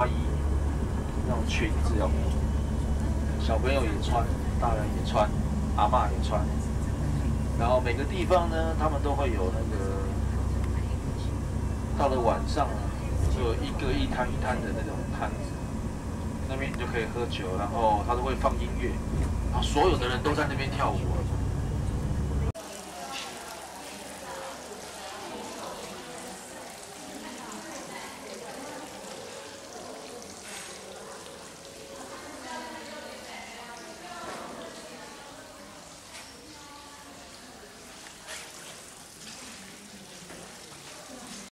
阿姨那种裙子要小朋友也穿大人也穿阿嬷也穿然后每个地方呢他们都会有那个到了晚上就一个一摊一摊的那种摊子那边你就可以喝酒然后他都会放音乐然后所有的人都在那边跳舞。